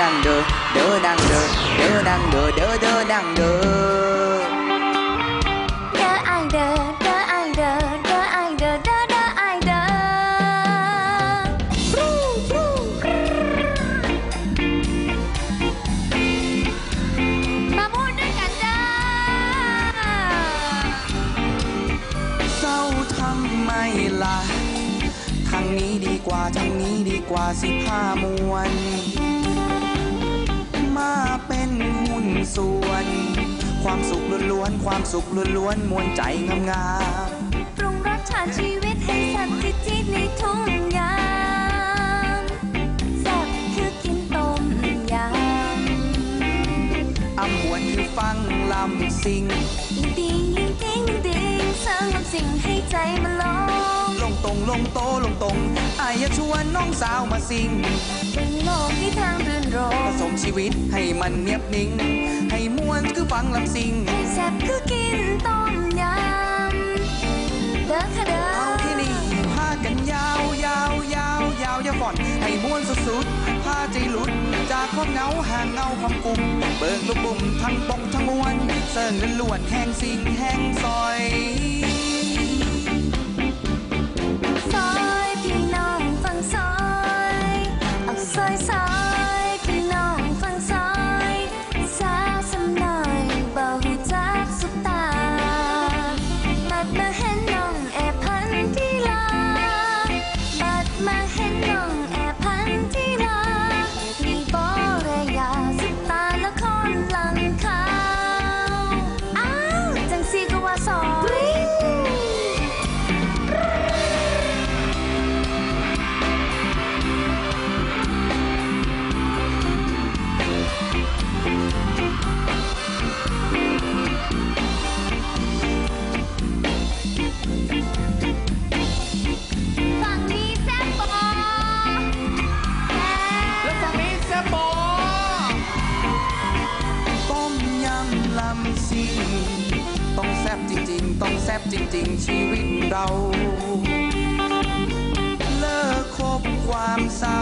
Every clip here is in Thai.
ดังเด้อเด้อดังเด้อเด้อดังเด้อเด้อเด้อดังเด้อเด้อไอายเด้อเด้อไอายเด้อเด้อไอายเด้อเด้อเด้อไอายเด้อมาพูดด้วยกันเด้อเศร้าทำไมล่ะทางนี้ดีกว่าทางนี้ดีกว่าสิผ้ามวน มาเป็นหุ้นส่วน ความสุขล้วนๆ ความสุขล้วนๆ มวลใจงามๆปรุงรสชาติชีวิตให้แซ่บที่ที่ในทุกยามแซ่บคือกินต้มยำอำมวนคือฟังลำสิงยิ่งติงยิ่งติงยิ่งติงสร้างความสิ่งให้ใจมันลงล งตรงลงโตลงตรงอายอยากชวนน้องสาวมาสิงเป็นโลกที่ทางรื่นรผมสมชีวิตให้มันเนียบนิ่ง ให้มวนคือฟังลำสิงให้แซ่บคือกินต้มยำเด้อค่ะเด้อเอาที่นี่พากันยาวยาวยาวยาวอย่าฝ่อนให้มวนสุดๆพาใจหลุด จากความเหงาห่างเงาความกลุ่มเบิกลูกบุ่มทั้งปงทั้งมวลเสิ่งล้วนๆแห้งสิงแห้งซอย จริง ๆ ชีวิตเรา เลิกคบความเศร้า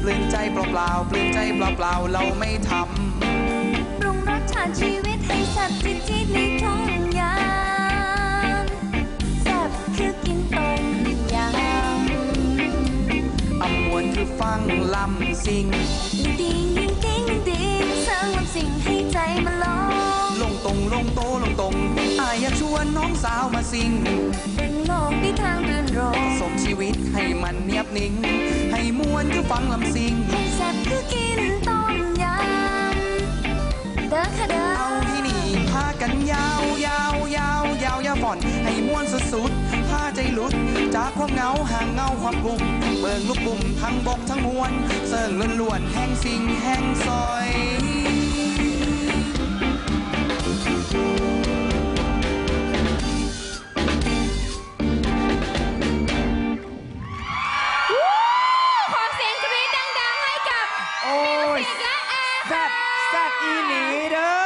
เปลี่ยนใจเปล่าๆเปลี่ยนใจเปล่าๆเราไม่ทำปรุงรสชาติชีวิตให้แซ่บจิตจิตในทุกอย่ามแซ่บคือกินต้มยำำอมวนคือฟังลำซิงยิ่งติงยิ่งติงยิ่งติงสร้างความสิ่งให้ใจมันลงลงตรงลงโตลงตรง ยอยากชวนน้องสาวมาสิงเป็นโลกที่ทางรื่นรมสมชีวิตให้มันเนียบนิ่ง ให้มวนคือฟังลำซิงให้แซ่บคือกินต้มยำเด้อค่ะเด้อเอาที่นี่พากันยาวยาวยาวยาวยาวฝ่อน ให้ม้วนสุดๆพาใจหลุด จากความเหงาห่างเงาความกลุ่มเบิ่งลูกบุ่มทั้งบกทั้งมวลเสิ่งล้วนๆแห่งสิ่งแห่งซอย โอ้ยเด็กและแอร์แซ่บแซ่บอีหนีเด้อ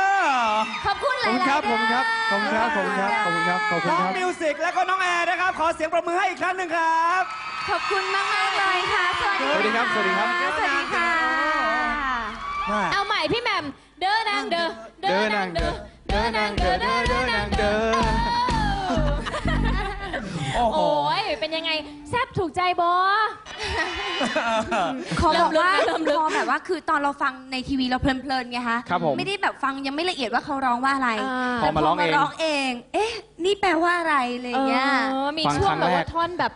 ขอบคุณหขอบลายคุณๆครับ ขอบคุณครับ ขอบคุณครับ ขอบคุณครับ ขอบคุณครับ ขอบคุณน้องครับ มิวสิกและก็น้องแอร์นะครับ ขอเสียงประมือให้อีกครั้งหนึ่งครับขอบคุณมากมากๆเลยค่ะ สวัสสวัสดีครับ สวัสดีครับสวัสดีค่ะเอาใหม่พี่แหม่มเด้อนางเด้อเด้อนางเด้อเด้อนางเด้อเด้อเด้อนางเด้อ โอ้โห โอ้ยเป็นยังไงแซบถูกใจบอ ขอบอกว่าเริ่มลึกพอแบบว่าคือตอนเราฟังในทีวีเราเพลินๆไงคะครับผมไม่ได้แบบฟังยังไม่ละเอียดว่าเขาร้องว่าอะไรอ่าพอมาร้องเองแต่พร้อง เอง เอ๊ะ นี่แปลว่าอะไรอะไรอย่างเงี้ยเออมีฟังช่วคงรั้งแบบแรว่ากท่อนแบบ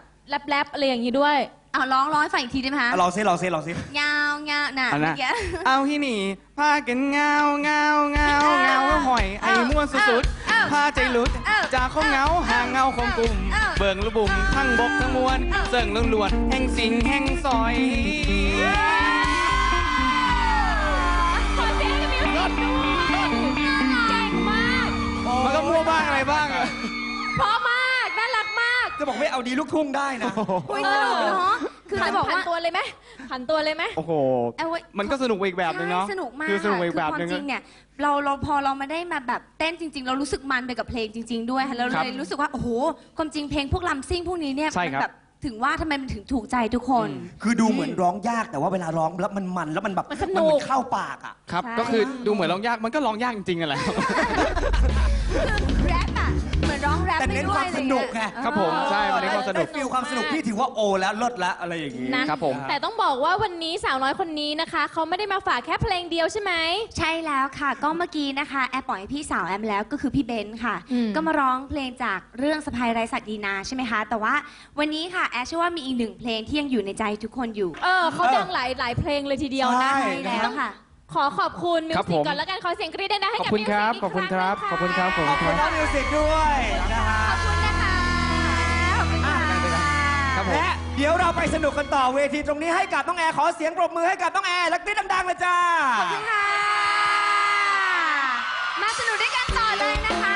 แรปๆอะไรอย่างนี้ด้วย เอาร้องร้องให้ฟังอีกทีได้ไหมคะลองซิลองซิลองซิเงาเงาน่ะอันเมื่น่ะอกี้ เอาที่นี่พากันเงาเงาเงาเงาหอยไอ้ม้วนสุดๆพาใจหลุด จากความเหงาห่างเงาความกลุ่ม เบิ่งลูกบุ่มทั้งบกทั้งมวลเสิ่งล้วนๆแห่งสิ่งแห่งซอยขอเสียงกับมิวสิกด้วยเก่งมากมันก็มั่วบ้างอะไรบ้างอะเพราะมาก น่ารักมาก จะบอกไม่เอาดีลูกทุ่งได้นะอุ้ยสนุกเนาะ คือผันจะบอกผันว่าตัวเลยไหมผันตัวเลยไหม โอ้โห เอาไว้ มันก็สนุกไปอีกแบบหนึงเนาะใช่สนุกมากคือสนุกไปอีกแบบความหนึงจริงเนี่ยเราเราพอเรามาได้มาแบบเต้นจริง ๆ เรารู้สึกมันไปกับเพลงจริง ๆ ด้วยค่ะเราครับเลยรู้สึกว่าโอ้โหความจริงเพลงพวกลำซิ่งพวกนี้เนี่ยใช่มัครับแบบถึงว่าทำไมมันถึงถูกใจทุกคน คือดูเหมือนร้องยากแต่ว่าเวลาร้องแล้วมันมันแล้วมันแบบมันสนุก เหมือนเข้าปากอะ ครับ ใช่ ก็คือดูเหมือนร้องยากมันก็ร้องยากจริงๆอะแหละแร็ปอะเหมือนร้องแร็ปแต่ไปเน้นด้วยคววามสนุกไงครับผมใช่ มันเน้นความสนุก ได้ฟิลความสนุกพี่ถือว่าโอแล้วรอดแล้วอะไรอย่างนี้ นะครับผม แต่ต้องบอกว่าวันนี้สาวน้อยคนนี้นะคะ เขาไม่ได้มาฝากแค่เพลงเดียวใช่ไหม ใช่แล้วค่ะ ก็เมื่อกี้นะคะแอร์ปล่อยให้พี่สาวแอมแล้วก็คือพี่เบนซ์ค่ะ อืม ก็มาร้องเพลงจากเรื่องสะใภ้ไร้ศักดินาใช่ไหมคะ แต่ว่าวันนี้ค่ะแอร์เชื่อว่ามีอีกหนึ่งเพลงที่ยังอยู่ในใจทุกคนอยู่ เออเขาดังหลายหลายเพลงเลยทีเดียวนะ ใช่ ใช่แล้วค่ะ ขอขอบคุณมิวครับสิผกม ก่อนแล้วกันขอเสียงกรี๊ดดังๆให้ขอบกับคุณครับมิวสิกขอบคุณครับ กขอบคุณครับ ขอบขอบคุคุณณคน้รัอบงมิวสิกด้วยนะฮะ ขอบคุณ ผมและเดี๋ยวเราไปสนุกกันต่อเวทีตรงนี้ให้กับน้องแอร์ขอเสียงปรบมือให้กับน้องแอร์และกรี๊ดดังๆเลยจ้า ขอบคุณค่ะ มาสนุกด้วยกันต่อเลยนะคะ